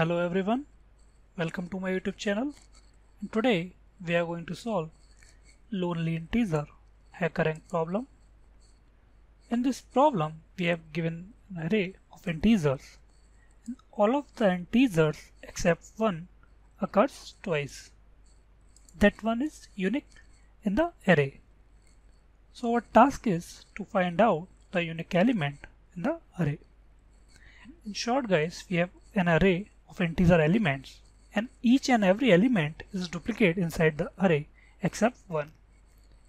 Hello everyone, welcome to my YouTube channel. And today we are going to solve lonely integer HackerRank problem. In this problem we have given an array of integers and all of the integers except one occurs twice. That one is unique in the array. So our task is to find out the unique element in the array. In short guys, we have an array of integer elements and each and every element is duplicate inside the array except one.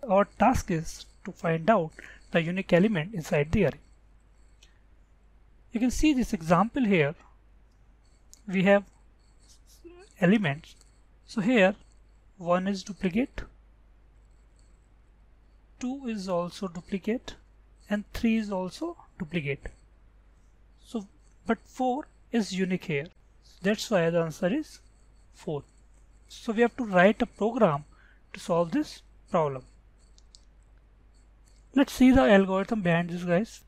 Our task is to find out the unique element inside the array. You can see this example here. We have elements. So here 1 is duplicate, 2 is also duplicate and 3 is also duplicate. So but 4 is unique here. That's why the answer is 4. So we have to write a program to solve this problem. Let's see the algorithm behind this guys.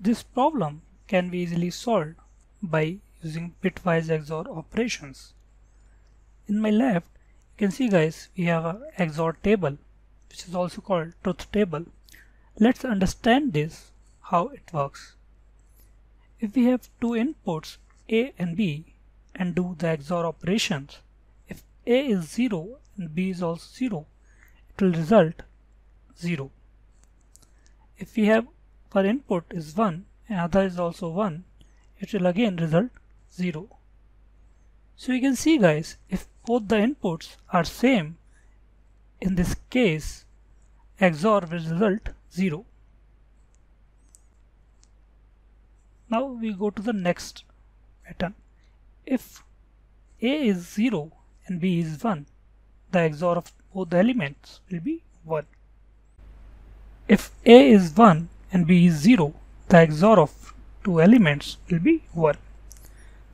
This problem can be easily solved by using bitwise XOR operations. In my left, you can see guys, we have a XOR table, which is also called truth table. Let's understand this, how it works. If we have two inputs A and B and do the XOR operations, if A is 0 and B is also 0, it will result 0. If we have our input is 1 and other is also 1, it will again result 0. So you can see guys, if both the inputs are same, in this case XOR will result 0. Now we go to the next pattern. If A is 0 and B is 1, the XOR of both the elements will be 1. If A is 1 and B is 0, the XOR of two elements will be 1.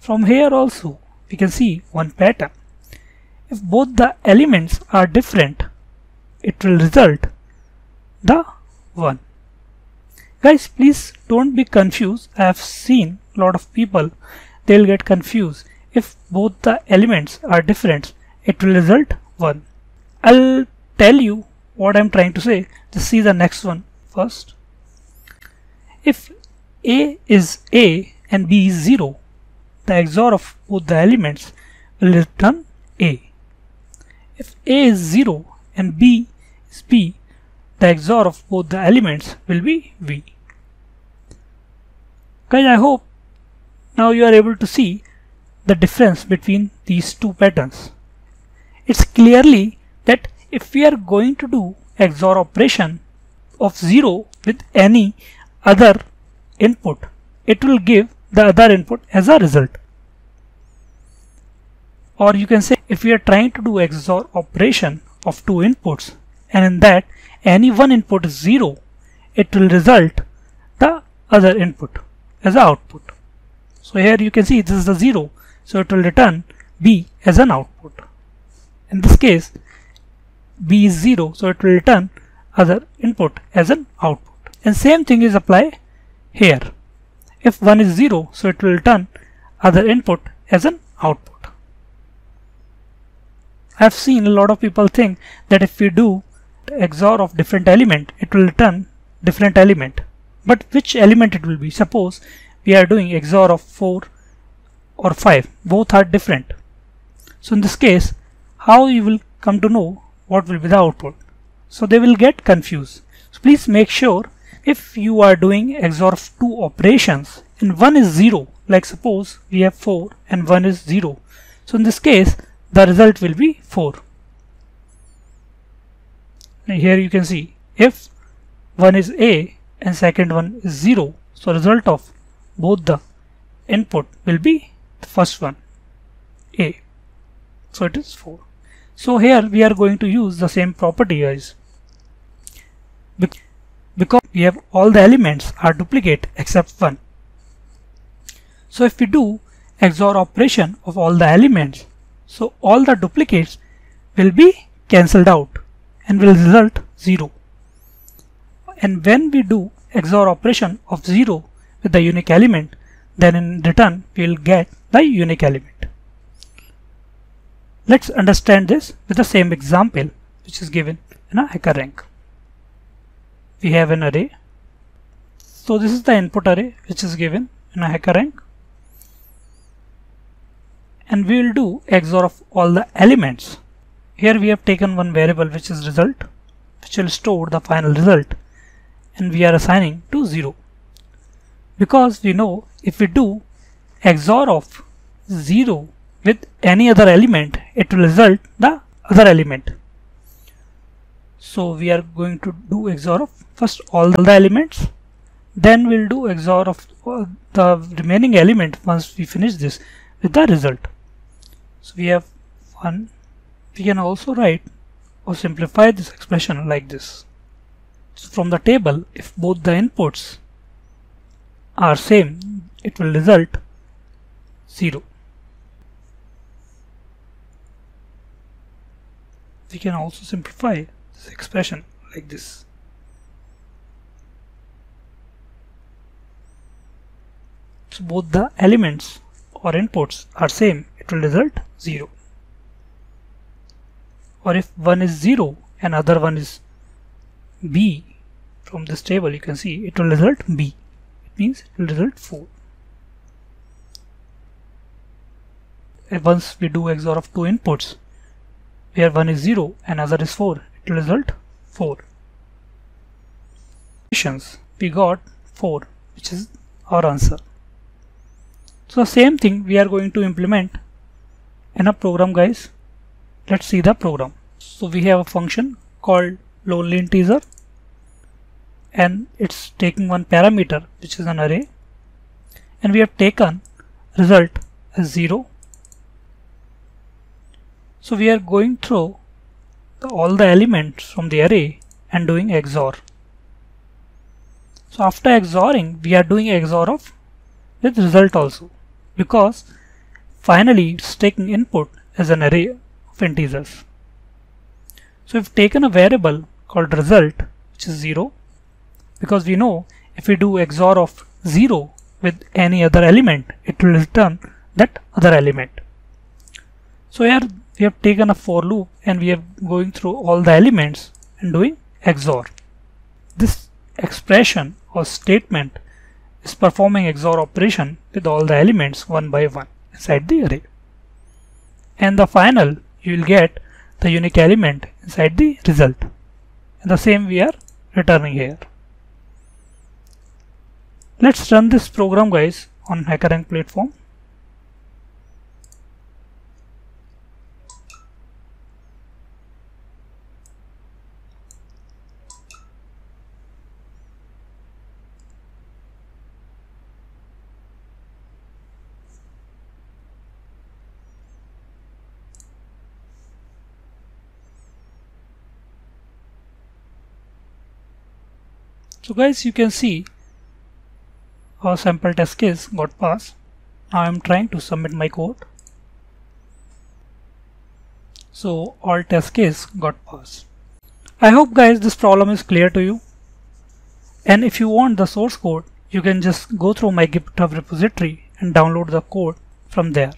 From here also we can see one pattern. If both the elements are different, it will result the 1. Guys, please don't be confused. I have seen a lot of people, they'll get confused. If both the elements are different, it will result 1. I'll tell you what I'm trying to say. Just see the next one first. If A is A and B is 0, the XOR of both the elements will return A. If A is 0 and B is B, the XOR of both the elements will be B. Guys, I hope now you are able to see the difference between these two patterns. It's clearly that if we are going to do XOR operation of 0 with any other input, it will give the other input as a result. Or you can say if we are trying to do XOR operation of two inputs and in that any one input is 0, it will result the other input as an output. So here you can see this is the 0. So it will return B as an output. In this case B is 0 so it will return other input as an output. And same thing is apply here. If 1 is 0 so it will return other input as an output. I have seen a lot of people think that if we do XOR of different element it will return different element but which element it will be? Suppose we are doing XOR of 4 or 5 both are different. So in this case how you will come to know what will be the output? So they will get confused. So please make sure if you are doing XOR of two operations and one is 0 like suppose we have 4 and 1 is 0 so in this case the result will be 4 and here you can see if one is A and second one is 0 so result of both the input will be the first one A. So it is 4 so here we are going to use the same property guys. Because we have all the elements are duplicate except one. So if we do XOR operation of all the elements so all the duplicates will be cancelled out and will result 0 and when we do XOR operation of 0 with the unique element, then in return we will get the unique element. Let's understand this with the same example which is given in a HackerRank. We have an array. So this is the input array which is given in a HackerRank and we will do XOR of all the elements. Here we have taken one variable which is result which will store the final result and we are assigning to 0 because we know if we do XOR of 0 with any other element it will result the other element. So we are going to do XOR of first all the elements then we'll do XOR of the remaining element once we finish this with the result. So we have one. We can also write or simplify this expression like this from the table if both the inputs are same, it will result 0. We can also simplify this expression like this. So both the elements or inputs are same, it will result 0. Or if one is 0 and other one is B from this table you can see it will result B. It means it will result 4 and once we do XOR of two inputs where one is 0 and other is 4 it will result 4 we got 4 which is our answer. So same thing we are going to implement in a program guys. Let's see the program. So we have a function called lonely integer and it's taking one parameter which is an array and we have taken result as 0 so we are going through the, all the elements from the array and doing XOR. So after XORing we are doing XOR of with result also because finally it's taking input as an array of integers. So we've taken a variable called result which is 0 because we know if we do XOR of 0 with any other element it will return that other element. So here we have taken a for loop and we are going through all the elements and doing XOR. This expression or statement is performing XOR operation with all the elements one by one inside the array. And the final you will get the unique element inside the result. And the same we are returning here. Let's run this program guys on HackerRank platform. So guys you can see our sample test case got passed. Now I'm trying to submit my code. So all test case got passed. I hope guys this problem is clear to you. And if you want the source code, you can just go through my GitHub repository and download the code from there.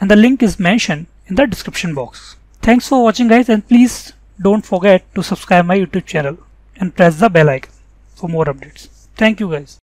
And the link is mentioned in the description box. Thanks for watching guys and please don't forget to subscribe my YouTube channel and press the bell icon for more updates. Thank you guys.